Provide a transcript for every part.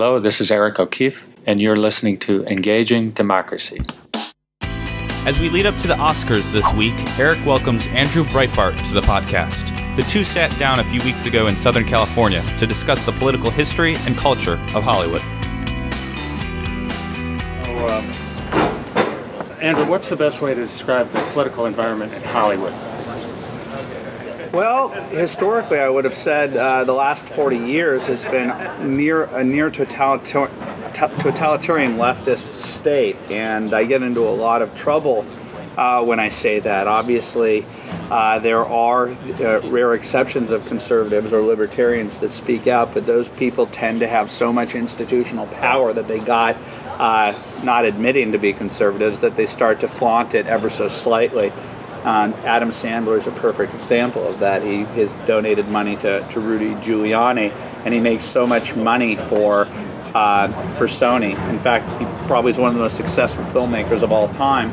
Hello, this is Eric O'Keefe, and you're listening to Engaging Democracy. As we lead up to the Oscars this week, Eric welcomes Andrew Breitbart to the podcast. The two sat down a few weeks ago in Southern California to discuss the political history and culture of Hollywood. Oh, uh, Andrew, what's the best way to describe the political environment in Hollywood? Well, historically, I would have said uh, the last 40 years has been near a near totalitarian leftist state, and I get into a lot of trouble uh, when I say that. Obviously, uh, there are uh, rare exceptions of conservatives or libertarians that speak out, but those people tend to have so much institutional power that they got. Uh, not admitting to be conservatives, that they start to flaunt it ever so slightly. Um, Adam Sandler is a perfect example of that. He has donated money to, to Rudy Giuliani, and he makes so much money for uh, for Sony. In fact, he probably is one of the most successful filmmakers of all time.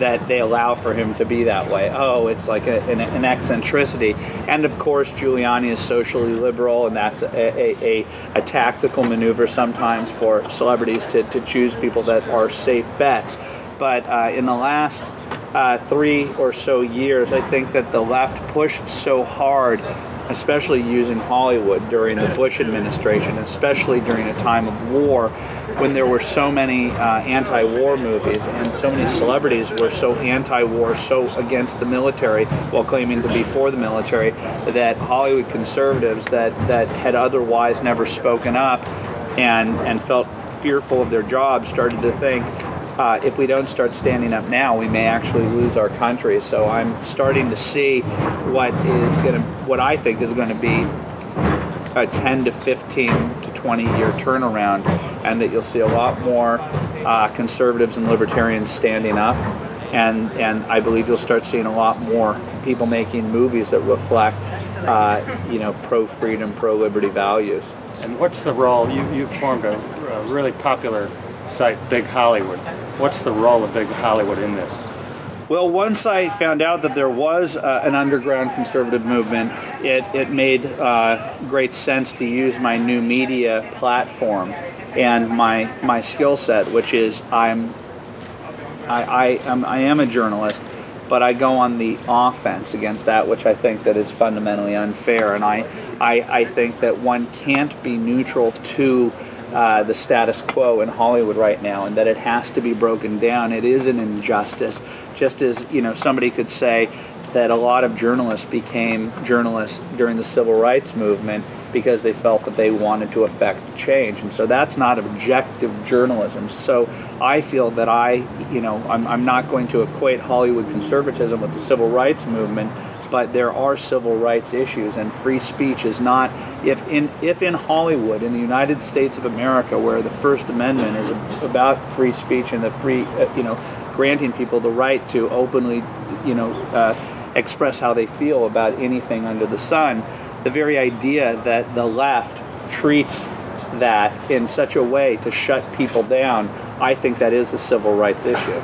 That they allow for him to be that way. Oh, it's like a, an, an, eccentricity. And of course, Giuliani is socially liberal, and that's a, a, a, tactical maneuver sometimes for celebrities to, to choose people that are safe bets. But uh, in the last uh, three or so years, I think that the left pushed so hard, especially using Hollywood during the Bush administration, especially during a time of war when there were so many uh, anti war movies and so many celebrities were so anti war, so against the military while claiming to be for the military, that Hollywood conservatives that, that had otherwise never spoken up and, and felt fearful of their jobs started to think uh, if we don't start standing up now, we may actually lose our country. So I'm starting to see what is going what I think is going to be a 10 to 15 to 20 year turnaround, and that you'll see a lot more uh, conservatives and libertarians standing up. And, and I believe you'll start seeing a lot more people making movies that reflect, uh, you know, pro freedom, pro liberty values. And what's the role? You, you've formed a, a really popular site, Big Hollywood. What's the role of Big Hollywood in this? Well, once I found out that there was uh, an underground conservative movement, it, it made uh, great sense to use my new media platform and my my skill set, which is I'm I, I, am, I am a journalist, but I go on the offense against that which I think that is fundamentally unfair, and I I, I think that one can't be neutral to uh, the status quo in Hollywood right now, and that it has to be broken down. It is an injustice, just as you know somebody could say that a lot of journalists became journalists during the civil rights movement because they felt that they wanted to affect change and so that's not objective journalism so i feel that i you know i'm, I'm not going to equate hollywood conservatism with the civil rights movement but there are civil rights issues, and free speech is not. If in if in Hollywood, in the United States of America, where the First Amendment is about free speech and the free, uh, you know, granting people the right to openly, you know, uh, express how they feel about anything under the sun, the very idea that the left treats that in such a way to shut people down, I think that is a civil rights issue.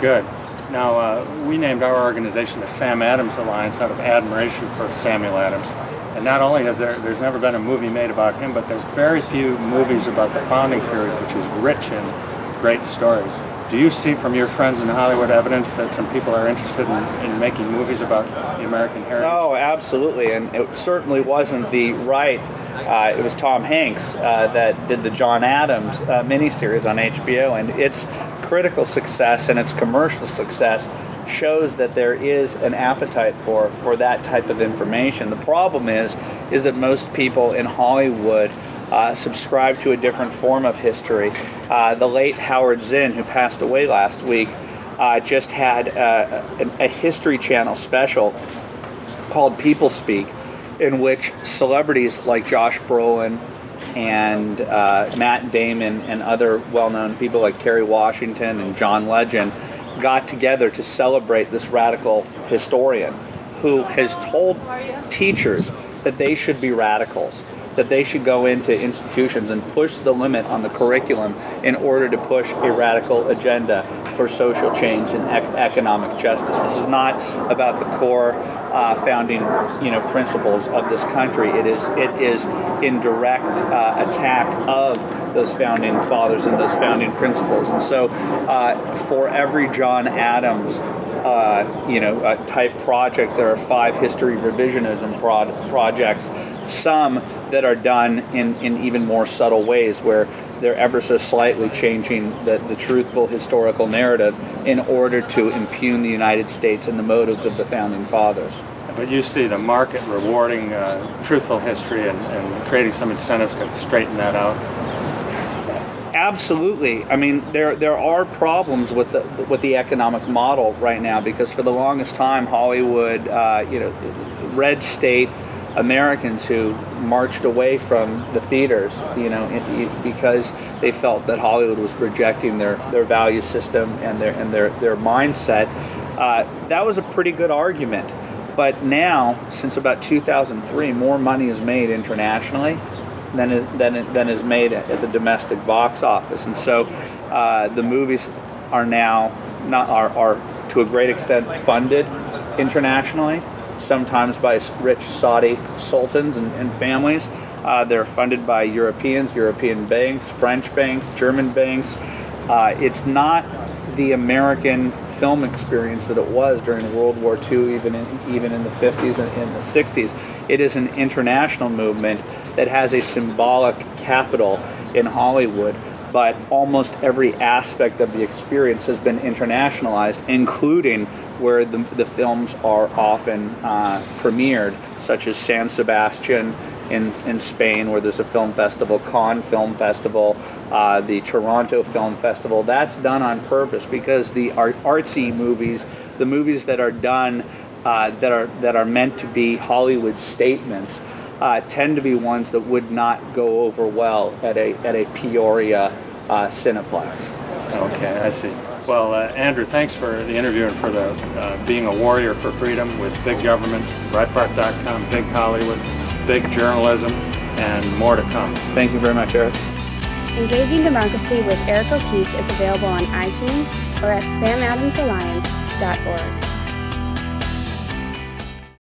Good. Now, uh, we named our organization the Sam Adams Alliance out of admiration for Samuel Adams. And not only has there, there's never been a movie made about him, but there's very few movies about the founding period, which is rich in great stories. Do you see from your friends in Hollywood evidence that some people are interested in, in making movies about the American heritage? Oh, absolutely. And it certainly wasn't the right uh, it was Tom Hanks uh, that did the John Adams uh, miniseries on HBO, and its critical success and its commercial success shows that there is an appetite for for that type of information. The problem is is that most people in Hollywood uh, subscribe to a different form of history. Uh, the late Howard Zinn, who passed away last week, uh, just had a, a History Channel special called People Speak in which celebrities like Josh Brolin and uh, Matt Damon and other well-known people like Kerry Washington and John Legend got together to celebrate this radical historian who has told teachers that they should be radicals, that they should go into institutions and push the limit on the curriculum in order to push a radical agenda for social change and ec- economic justice. This is not about the core uh, founding, you know, principles of this country. It is it is in direct uh, attack of those founding fathers and those founding principles. And so, uh, for every John Adams, uh, you know, uh, type project, there are five history revisionism pro- projects. Some that are done in, in even more subtle ways, where they're ever so slightly changing the, the truthful historical narrative in order to impugn the United States and the motives of the founding fathers. But you see the market rewarding uh, truthful history and, and creating some incentives to straighten that out. Absolutely. I mean, there there are problems with the with the economic model right now because for the longest time, Hollywood, uh, you know, red state Americans who marched away from the theaters, you know, because they felt that Hollywood was rejecting their, their value system and their and their their mindset. Uh, that was a pretty good argument. But now, since about 2003, more money is made internationally than is, than, than is made at the domestic box office. And so uh, the movies are now not are, are to a great extent funded internationally sometimes by rich Saudi sultans and, and families. Uh, they're funded by Europeans, European banks, French banks, German banks. Uh, it's not the American film experience that it was during World War II, even in, even in the 50s and in the 60s. It is an international movement that has a symbolic capital in Hollywood, but almost every aspect of the experience has been internationalized, including where the, the films are often uh, premiered, such as San Sebastian in, in Spain, where there's a film festival, Cannes Film Festival, uh, the Toronto Film Festival. That's done on purpose because the art, artsy movies, the movies that are done uh, that are that are meant to be Hollywood statements, uh, tend to be ones that would not go over well at a at a Peoria uh, Cineplex. Okay, I see. Well, uh, Andrew, thanks for the interview and for the uh, being a warrior for freedom with Big Government, Breitbart.com, Big Hollywood, Big Journalism, and more to come. Thank you very much, Eric. Engaging Democracy with Eric O'Keefe is available on iTunes or at samadamsalliance.org.